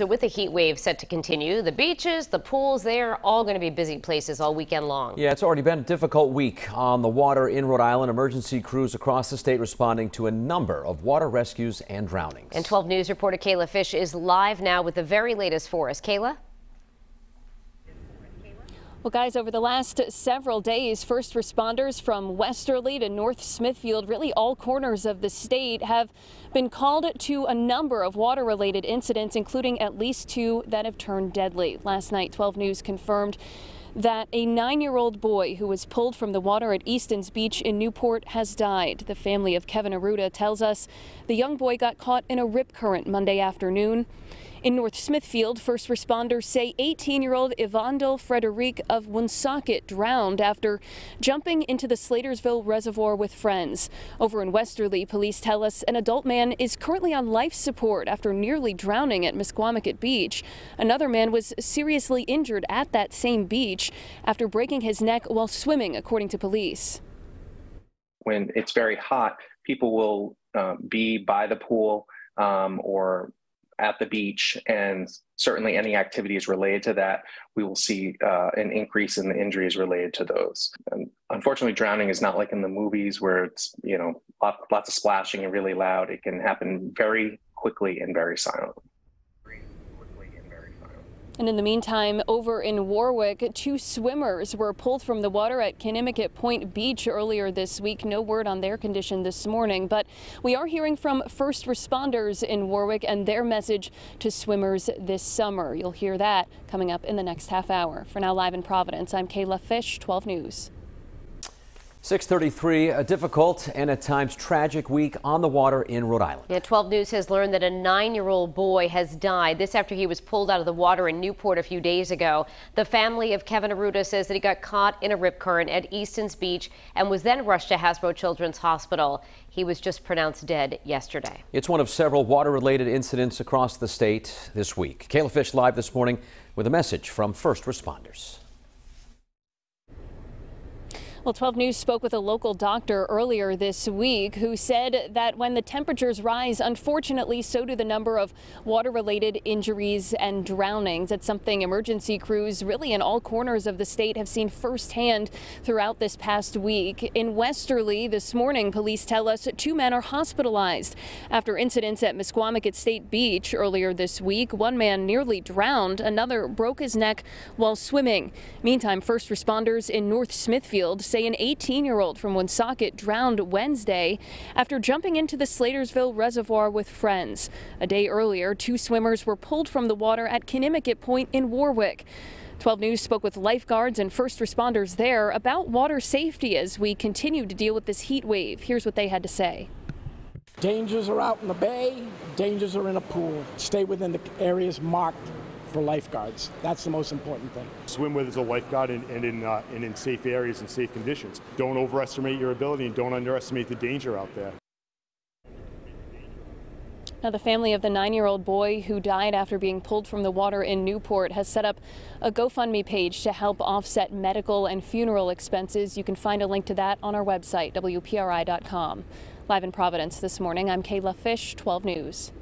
So with the heat wave set to continue, the beaches, the pools, they're all going to be busy places all weekend long. Yeah, it's already been a difficult week on the water in Rhode Island. Emergency crews across the state responding to a number of water rescues and drownings. And 12 News reporter Kayla Fish is live now with the very latest for us. Kayla? Well, guys, over the last several days, first responders from Westerly to North Smithfield, really all corners of the state, have been called to a number of water related incidents, including at least two that have turned deadly. Last night, 12 News confirmed that a nine year old boy who was pulled from the water at Easton's Beach in Newport has died. The family of Keven Arruda tells us the young boy got caught in a rip current Monday afternoon. In North Smithfield, first responders say 18-year-old Ivandel Frederic of Woonsocket drowned after jumping into the Slatersville Reservoir with friends. Over in Westerly, police tell us an adult man is currently on life support after nearly drowning at Misquamicut Beach. Another man was seriously injured at that same beach after breaking his neck while swimming, according to police. When it's very hot, people will uh, be by the pool um, or at the beach and certainly any activities related to that, we will see uh, an increase in the injuries related to those. And unfortunately, drowning is not like in the movies where it's, you know, lots of splashing and really loud. It can happen very quickly and very silently. And in the meantime, over in Warwick, two swimmers were pulled from the water at Conimicut Point Beach earlier this week. No word on their condition this morning, but we are hearing from first responders in Warwick and their message to swimmers this summer. You'll hear that coming up in the next half hour. For now, live in Providence, I'm Kayla Fish, 12 News. 633, a difficult and at times tragic week on the water in Rhode Island. Yeah, 12 News has learned that a nine-year-old boy has died. This after he was pulled out of the water in Newport a few days ago. The family of Keven Arruda says that he got caught in a rip current at Easton's Beach and was then rushed to Hasbro Children's Hospital. He was just pronounced dead yesterday. It's one of several water-related incidents across the state this week. Kayla Fish live this morning with a message from first responders. Well, 12 News spoke with a local doctor earlier this week who said that when the temperatures rise, unfortunately, so do the number of water related injuries and drownings. It's something emergency crews really in all corners of the state have seen firsthand throughout this past week. In Westerly this morning, police tell us two men are hospitalized after incidents at Misquamicut State Beach earlier this week. One man nearly drowned, another broke his neck while swimming. Meantime, first responders in North Smithfield say an 18 year old from Woonsocket drowned Wednesday after jumping into the Slatersville Reservoir with friends. A day earlier, two swimmers were pulled from the water at Conimicut Point in Warwick. 12 News spoke with lifeguards and first responders there about water safety as we continue to deal with this heat wave. Here's what they had to say. Dangers are out in the bay, dangers are in a pool. Stay within the areas marked for lifeguards. That's the most important thing. Swim with as a lifeguard and, and in, uh, and in safe areas and safe conditions. Don't overestimate your ability and don't underestimate the danger out there. Now, the family of the nine year old boy who died after being pulled from the water in Newport has set up a GoFundMe page to help offset medical and funeral expenses. You can find a link to that on our website, WPRI.com. Live in Providence this morning, I'm Kayla Fish, 12 News.